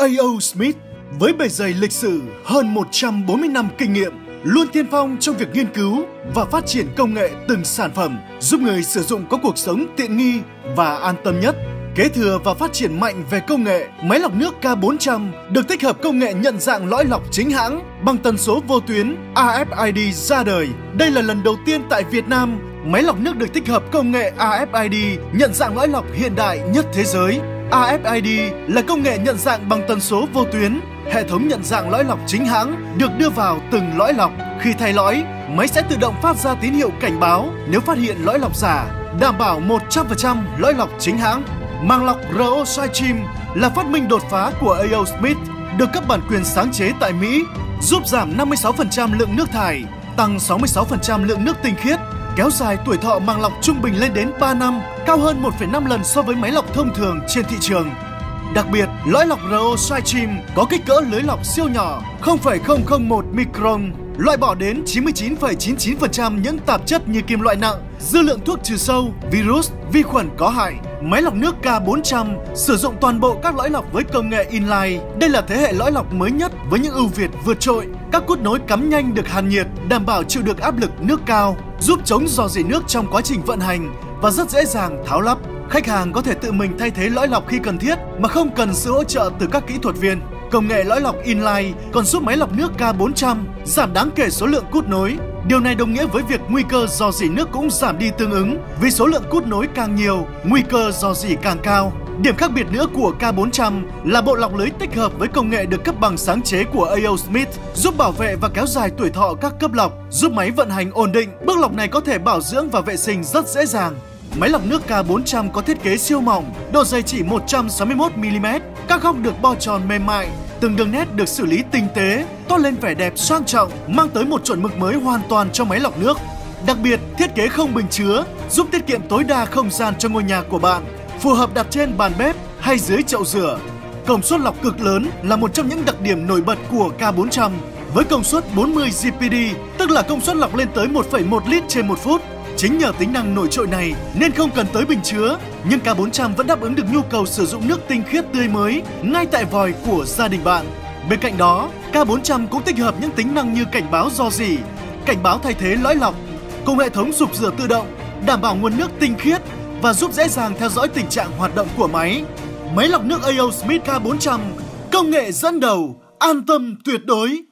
A.O. Smith với bề dày lịch sử hơn 140 năm kinh nghiệm luôn tiên phong trong việc nghiên cứu và phát triển công nghệ từng sản phẩm giúp người sử dụng có cuộc sống tiện nghi và an tâm nhất. Kế thừa và phát triển mạnh về công nghệ, máy lọc nước K400 được tích hợp công nghệ nhận dạng lõi lọc chính hãng bằng tần số vô tuyến RFID ra đời. Đây là lần đầu tiên tại Việt Nam, máy lọc nước được tích hợp công nghệ RFID nhận dạng lõi lọc hiện đại nhất thế giới. RFID là công nghệ nhận dạng bằng tần số vô tuyến. Hệ thống nhận dạng lõi lọc chính hãng được đưa vào từng lõi lọc. Khi thay lõi, máy sẽ tự động phát ra tín hiệu cảnh báo nếu phát hiện lõi lọc giả, đảm bảo 100% lõi lọc chính hãng. Màng lọc RO Chim là phát minh đột phá của A.O. Smith, được cấp bản quyền sáng chế tại Mỹ, giúp giảm 56% lượng nước thải, tăng 66% lượng nước tinh khiết, kéo dài tuổi thọ màng lọc trung bình lên đến 3 năm, cao hơn 1,5 lần so với máy lọc thông thường trên thị trường. Đặc biệt, lõi lọc RO Chim có kích cỡ lưới lọc siêu nhỏ 0,001 micron, loại bỏ đến 99,99% những tạp chất như kim loại nặng, dư lượng thuốc trừ sâu, virus, vi khuẩn có hại. Máy lọc nước K400 sử dụng toàn bộ các lõi lọc với công nghệ inline. Đây là thế hệ lõi lọc mới nhất với những ưu việt vượt trội. Các cút nối cắm nhanh được hàn nhiệt, đảm bảo chịu được áp lực nước cao, giúp chống dò dỉ nước trong quá trình vận hành và rất dễ dàng tháo lắp. Khách hàng có thể tự mình thay thế lõi lọc khi cần thiết mà không cần sự hỗ trợ từ các kỹ thuật viên. Công nghệ lõi lọc inline còn giúp máy lọc nước K400 giảm đáng kể số lượng cút nối. Điều này đồng nghĩa với việc nguy cơ dò dỉ nước cũng giảm đi tương ứng vì số lượng cút nối càng nhiều, nguy cơ dò dỉ càng cao. Điểm khác biệt nữa của K400 là bộ lọc lưới tích hợp với công nghệ được cấp bằng sáng chế của A.O. Smith, giúp bảo vệ và kéo dài tuổi thọ các cấp lọc, giúp máy vận hành ổn định. Bước lọc này có thể bảo dưỡng và vệ sinh rất dễ dàng. Máy lọc nước K400 có thiết kế siêu mỏng, độ dày chỉ 161mm, các góc được bo tròn mềm mại, từng đường nét được xử lý tinh tế, toát lên vẻ đẹp sang trọng, mang tới một chuẩn mực mới hoàn toàn cho máy lọc nước. Đặc biệt, thiết kế không bình chứa, giúp tiết kiệm tối đa không gian cho ngôi nhà của bạn, phù hợp đặt trên bàn bếp hay dưới chậu rửa. Công suất lọc cực lớn là một trong những đặc điểm nổi bật của K400 với công suất 40 GPD, tức là công suất lọc lên tới 1,1 lít trên 1 phút. Chính nhờ tính năng nổi trội này nên không cần tới bình chứa, nhưng K400 vẫn đáp ứng được nhu cầu sử dụng nước tinh khiết tươi mới ngay tại vòi của gia đình bạn. Bên cạnh đó, K400 cũng tích hợp những tính năng như cảnh báo do dỉ, cảnh báo thay thế lõi lọc, cùng hệ thống sụp rửa tự động, đảm bảo nguồn nước tinh khiết và giúp dễ dàng theo dõi tình trạng hoạt động của máy. Máy lọc nước AO Smith K400, công nghệ dẫn đầu, an tâm tuyệt đối.